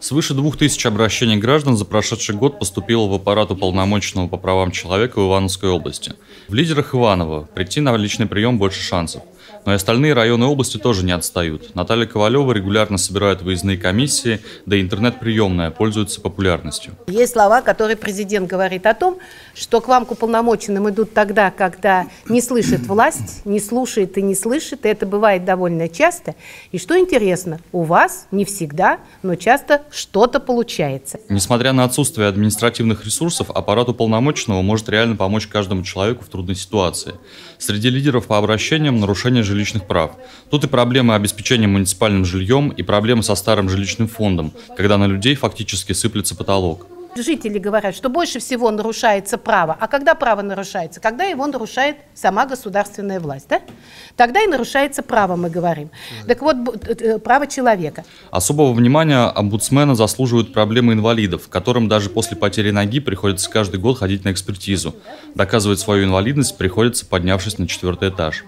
Свыше двух тысяч обращений граждан за прошедший год поступило в аппарат уполномоченного по правам человека в Ивановской области. В лидерах Иваново прийти на личный прием больше шансов. Но и остальные районы области тоже не отстают. Наталья Ковалева регулярно собирает выездные комиссии, да и интернет-приемная пользуется популярностью. Есть слова, которые президент говорит о том, что к вам, к уполномоченным, идут тогда, когда не слышит власть, не слушает и не слышит. И это бывает довольно часто. И что интересно, у вас не всегда, но часто что-то получается. Несмотря на отсутствие административных ресурсов, аппарат уполномоченного может реально помочь каждому человеку в трудной ситуации. Среди лидеров по обращениям нарушение жилищных прав. Тут и проблемы обеспечения муниципальным жильем, и проблемы со старым жилищным фондом, когда на людей фактически сыплется потолок. Жители говорят, что больше всего нарушается право. А когда право нарушается? Когда его нарушает сама государственная власть. Да? Тогда и нарушается право, мы говорим. Так вот, право человека. Особого внимания омбудсмена заслуживают проблемы инвалидов, которым даже после потери ноги приходится каждый год ходить на экспертизу. Доказывать свою инвалидность приходится, поднявшись на четвертый этаж.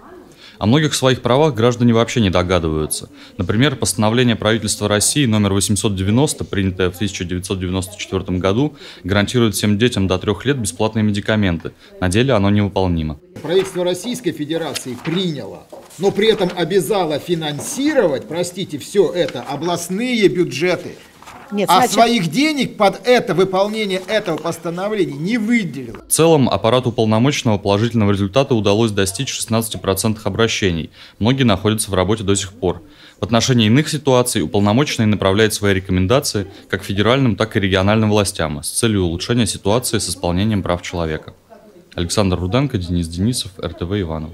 О многих своих правах граждане вообще не догадываются. Например, постановление правительства России номер 890, принятое в 1994 году, гарантирует всем детям до трех лет бесплатные медикаменты. На деле оно невыполнимо. Правительство Российской Федерации приняло, но при этом обязало финансировать, простите, все это областные бюджеты – нет, а значит... своих денег под это выполнение этого постановления не выделила. В целом, аппарату уполномоченного положительного результата удалось достичь 16% обращений. Многие находятся в работе до сих пор. В отношении иных ситуаций уполномоченный направляет свои рекомендации как федеральным, так и региональным властям с целью улучшения ситуации с исполнением прав человека. Александр Руденко, Денис Денисов, РТВ Иванов.